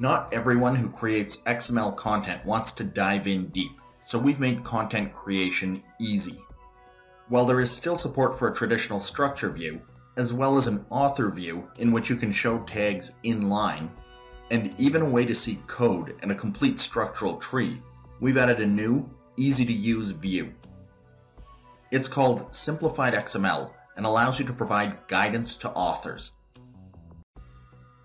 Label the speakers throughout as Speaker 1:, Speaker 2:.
Speaker 1: Not everyone who creates XML content wants to dive in deep, so we've made content creation easy. While there is still support for a traditional structure view, as well as an author view in which you can show tags in line, and even a way to see code and a complete structural tree, we've added a new, easy to use view. It's called Simplified XML and allows you to provide guidance to authors.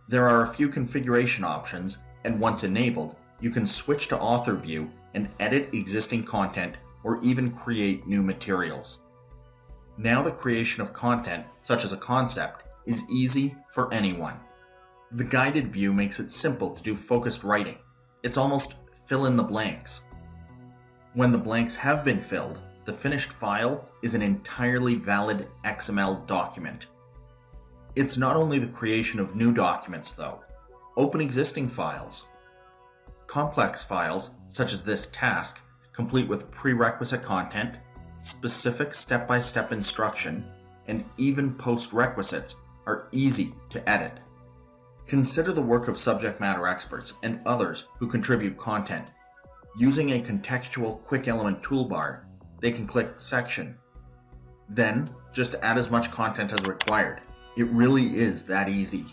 Speaker 1: There are a few configuration options, and once enabled, you can switch to author view and edit existing content or even create new materials. Now the creation of content, such as a concept, is easy for anyone. The guided view makes it simple to do focused writing. It's almost fill in the blanks. When the blanks have been filled, the finished file is an entirely valid XML document. It's not only the creation of new documents though. Open existing files. Complex files, such as this task, complete with prerequisite content, specific step-by-step instruction, and even post-requisites, are easy to edit. Consider the work of subject matter experts and others who contribute content. Using a contextual quick element toolbar, they can click Section. Then, just add as much content as required. It really is that easy.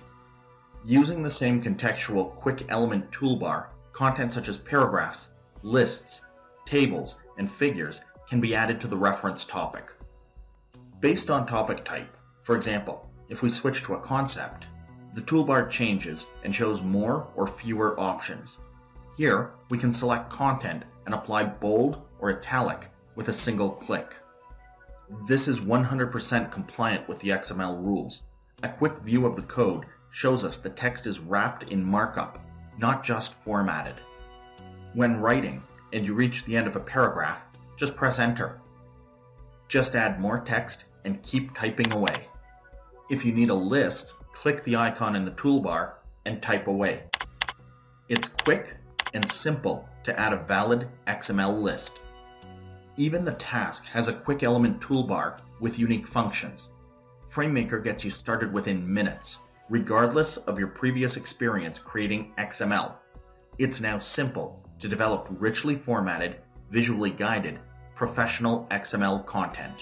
Speaker 1: Using the same contextual quick element toolbar, content such as paragraphs, lists, tables, and figures can be added to the reference topic. Based on topic type, for example, if we switch to a concept, the toolbar changes and shows more or fewer options. Here, we can select content and apply bold or italic with a single click. This is 100% compliant with the XML rules, a quick view of the code shows us the text is wrapped in markup, not just formatted. When writing, and you reach the end of a paragraph, just press enter. Just add more text and keep typing away. If you need a list, click the icon in the toolbar and type away. It's quick and simple to add a valid XML list. Even the task has a quick element toolbar with unique functions. FrameMaker gets you started within minutes, regardless of your previous experience creating XML. It's now simple to develop richly formatted, visually guided, professional XML content.